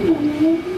嗯